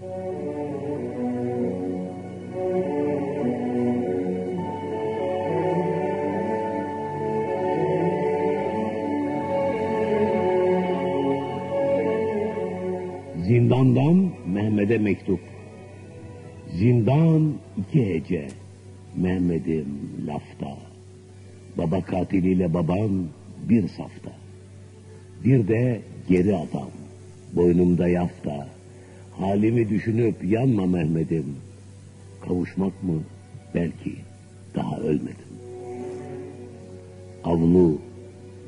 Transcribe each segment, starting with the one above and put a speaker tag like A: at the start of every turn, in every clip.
A: Zindandan Mehmet'e mektup. Zindan iki hece. Mehmet'im lafta. Baba katiliyle babam bir safta. Bir de geri adam. Boynumda yafta. Halimi düşünüp yanma Mehmet'im. Kavuşmak mı? Belki daha ölmedim. Avlu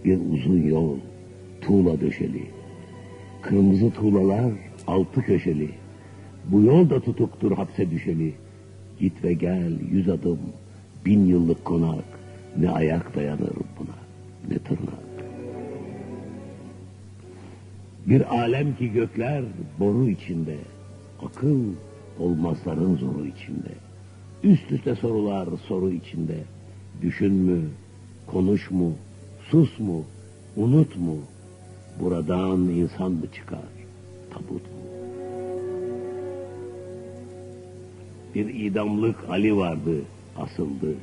A: bir uzun yol, tuğla döşeli. Kırmızı tuğlalar altı köşeli. Bu yol da tutuktur hapse düşeli. Git ve gel yüz adım, bin yıllık konak. Ne ayak dayanır buna, ne tırnak. Bir alem ki gökler boru içinde, akıl olmazların zoru içinde. Üst üste sorular soru içinde. Düşün mü, konuş mu, sus mu, unut mu? Buradan insan mı çıkar, tabut mu? Bir idamlık Ali vardı, asıldı.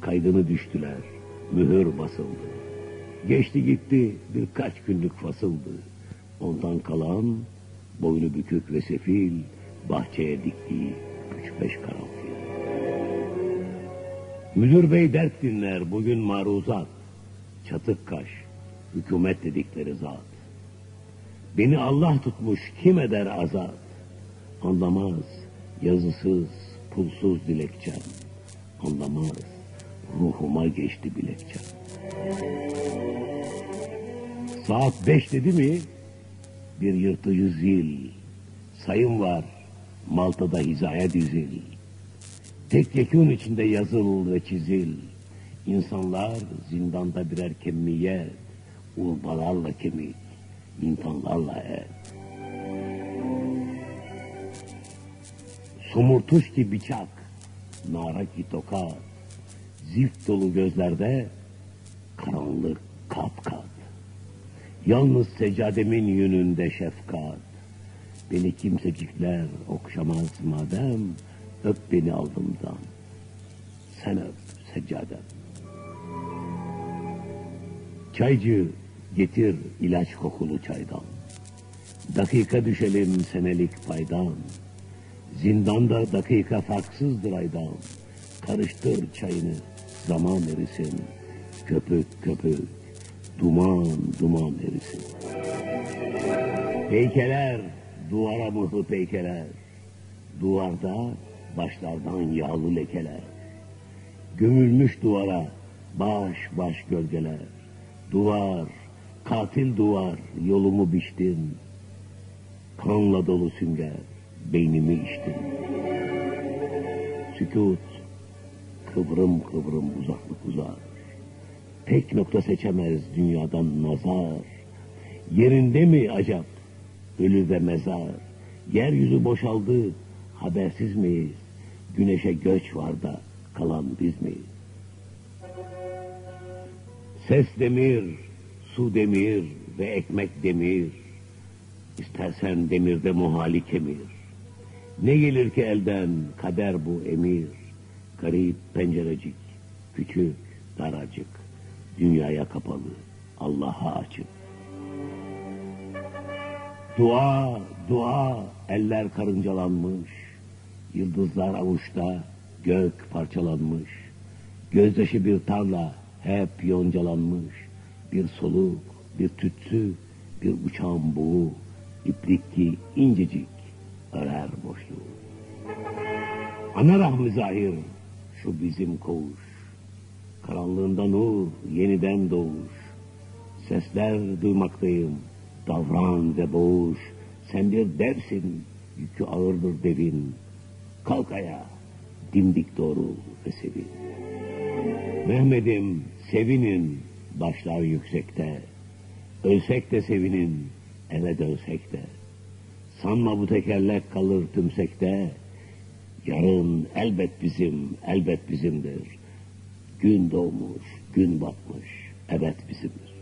A: Kaydını düştüler, mühür basıldı. Geçti gitti birkaç günlük fasıldı. Ondan kalan boynu bükük ve sefil bahçeye diktiği üç beş karanfil. Müdür bey dert dinler bugün maruzat. Çatık kaş, hükümet dedikleri zat. Beni Allah tutmuş kim eder azat? Anlamaz yazısız, pulsuz dilekçem. Anlamaz ruhuma geçti bilekçem. Saat beş dedi mi bir yırtıcı zil. Sayım var Malta'da hizaya dizil. Tek yekun içinde yazıl ve çizil. İnsanlar zindanda birer kemiyet, urbalarla kemik, insanlarla et. Somurtuş ki bıçak, nara ki tokat, zift dolu gözlerde karanlık kat kat. Yalnız seccademin yönünde şefkat. Beni kimsecikler okşamaz madem, öp beni aldımdan. Sen öp seccadem. Çaycı getir ilaç kokulu çaydan. Dakika düşelim senelik paydan. Zindanda dakika farksızdır aydan. Karıştır çayını, zaman erisin. Köpük köpük, duman duman erisin. Peykeler, duvara mıhlı peykeler. Duvarda başlardan yağlı lekeler. Gömülmüş duvara baş baş gölgeler. Duvar, katil duvar, yolumu biçtin. Kanla dolu sünger, beynimi içtin. Sükut, kıvrım kıvrım uzaklık uzar. Tek nokta seçemez dünyadan nazar. Yerinde mi acap, ölü ve mezar? Yeryüzü boşaldı, habersiz miyiz? Güneşe göç var da kalan biz miyiz? Ses demir, su demir ve ekmek demir. İstersen demirde muhali kemir. Ne gelir ki elden kader bu emir. Garip pencerecik, küçük, daracık. Dünyaya kapalı, Allah'a açık. Dua, dua, eller karıncalanmış. Yıldızlar avuçta, gök parçalanmış. Gözyaşı bir tarla, hep yoncalanmış. Bir soluk, bir tütsü, bir uçan buğu. İplik ki incecik, örer boşluğu. Ana rahmi zahir, şu bizim koğuş. Karanlığında nur, yeniden doğuş. Sesler duymaktayım, davran ve boğuş. Sen bir devsin, yükü ağırdır devin. Kalk ayağa, dimdik doğru ve sevin. Mehmet'im sevinin, başlar yüksekte. Ölsek de sevinin, eve dönsek de. Sanma bu tekerlek kalır tümsekte. Yarın elbet bizim, elbet bizimdir. Gün doğmuş, gün batmış, evet bizimdir.